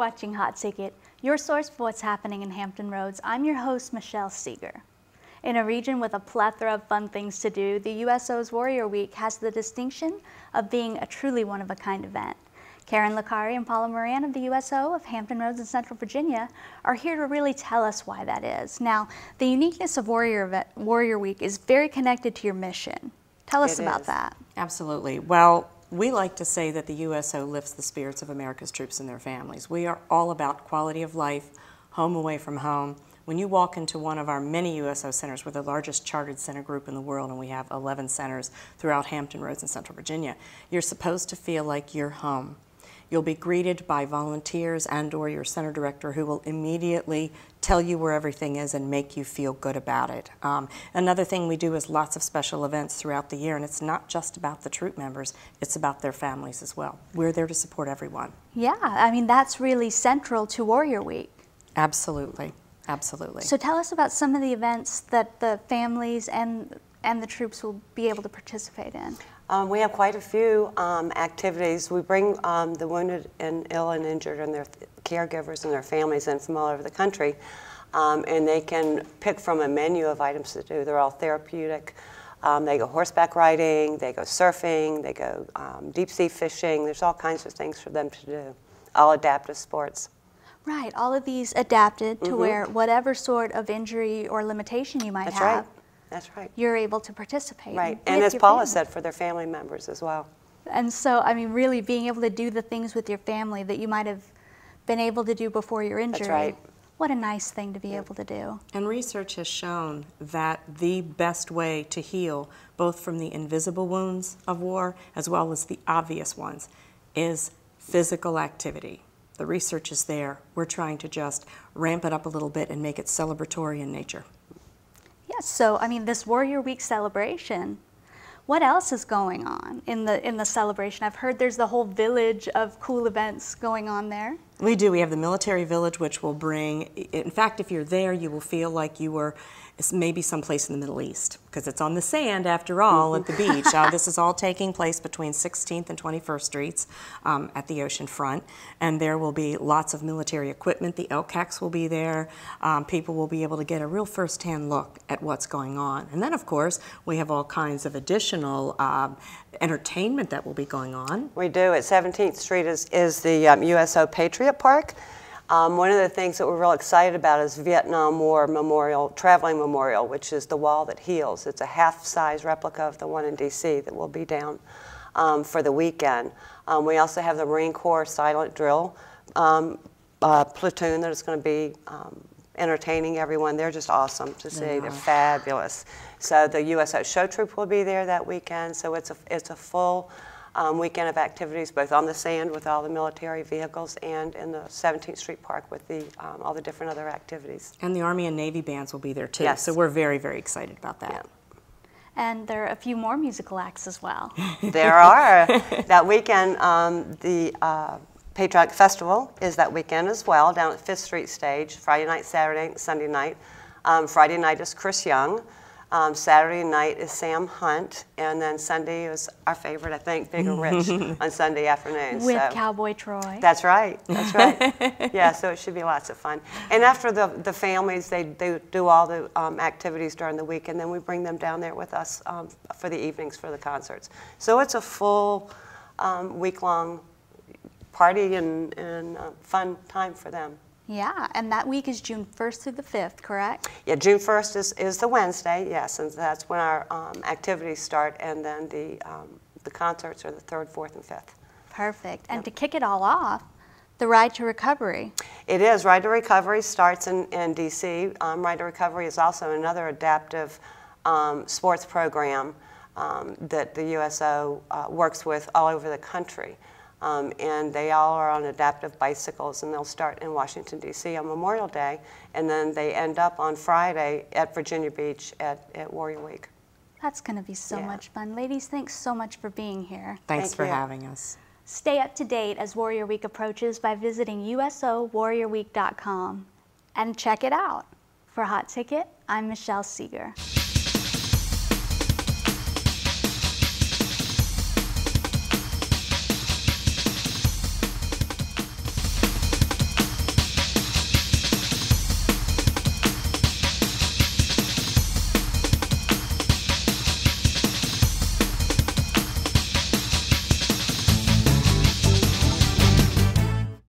Watching Hot Ticket, your source for what's happening in Hampton Roads. I'm your host, Michelle Seeger. In a region with a plethora of fun things to do, the USO's Warrior Week has the distinction of being a truly one-of-a-kind event. Karen Licari and Paula Moran of the USO of Hampton Roads in Central Virginia are here to really tell us why that is. Now, the uniqueness of Warrior, Warrior Week is very connected to your mission. Tell us It about is. that. Absolutely. Well, we like to say that the USO lifts the spirits of America's troops and their families. We are all about quality of life, home away from home. When you walk into one of our many USO centers, we're the largest chartered center group in the world, and we have 11 centers throughout Hampton Roads in Central Virginia. You're supposed to feel like you're home. You'll be greeted by volunteers and or your center director who will immediately tell you where everything is and make you feel good about it. Um, another thing we do is lots of special events throughout the year, and it's not just about the troop members, it's about their families as well. We're there to support everyone. Yeah, I mean, that's really central to Warrior Week. Absolutely, absolutely. So tell us about some of the events that the families and, and the troops will be able to participate in. Um, we have quite a few um, activities. We bring um, the wounded and ill and injured and their th- caregivers and their families in from all over the country, um, and they can pick from a menu of items to do. They're all therapeutic. Um, they go horseback riding, they go surfing, they go um, deep sea fishing. There's all kinds of things for them to do, all adaptive sports. Right, all of these adapted to where whatever sort of injury or limitation you might. That's have, right. That's right. you're able to participate. Right. And as Paula family. said, for their family members as well. And so, I mean, really being able to do the things with your family that you might have been able to do before your injury. That's right. What a nice thing to be able to do. And research has shown that the best way to heal, both from the invisible wounds of war as well as the obvious ones, is physical activity. The research is there. We're trying to just ramp it up a little bit and make it celebratory in nature. So I mean, this Warrior Week celebration, what else is going on in the in the celebration? I've heard there's the whole village of cool events going on there. We do. We have the military village, which will bring, in fact, if you're there, you will feel like you were maybe someplace in the Middle East, because it's on the sand after all at the beach. Uh, this is all taking place between 16th and 21st Streets um, at the ocean front, and there will be lots of military equipment. The LCACs will be there. Um, people will be able to get a real first-hand look at what's going on. And then, of course, we have all kinds of additional um, entertainment that will be going on. We do. At 17th Street is, is the um, USO Patriot Park. Um, one of the things that we're real excited about is Vietnam War Memorial, Traveling Memorial, which is the wall that heals. It's a half-size replica of the one in D.C. that will be down um, for the weekend. Um, we also have the Marine Corps Silent Drill um, uh, platoon that is going to be um, entertaining everyone. They're just awesome to see. They're fabulous. So the USO Show Troupe will be there that weekend. So it's a, it's a full um, weekend of activities, both on the sand with all the military vehicles and in the 17th Street Park with the, um, all the different other activities. And the Army and Navy bands will be there too. Yes. So we're very, very excited about that. And there are a few more musical acts as well. There are. that weekend, um, the uh, Patriotic Festival is that weekend as well, down at Fifth Street Stage, Friday night, Saturday, Sunday night. Um, Friday night is Chris Young. Um, Saturday night is Sam Hunt, and then Sunday is our favorite, I think, Big and Rich on Sunday afternoon. With so. Cowboy Troy. That's right. That's right. yeah, so it should be lots of fun. And after the, the families, they, they do all the um, activities during the week, and then we bring them down there with us um, for the evenings for the concerts. So it's a full um, week long party and, and uh, fun time for them. Yeah, and that week is June 1st through the 5th, correct? Yeah, June 1st is, is the Wednesday, yes, and that's when our um, activities start, and then the, um, the concerts are the 3rd, 4th, and 5th. Perfect. And to kick it all off, the Ride to Recovery. It is. Ride to Recovery starts in, in DC. Um, Ride to Recovery is also another adaptive um, sports program um, that the USO uh, works with all over the country. Um, and they all are on adaptive bicycles, and they'll start in Washington, D.C. on Memorial Day, and then they end up on Friday at Virginia Beach at, at Warrior Week. That's going to be so Yeah. much fun. Ladies, thanks so much for being here. Thanks Thank for you. having us. Stay up to date as Warrior Week approaches by visiting USOWarriorWeek.com and check it out. For Hot Ticket, I'm Michelle Seeger.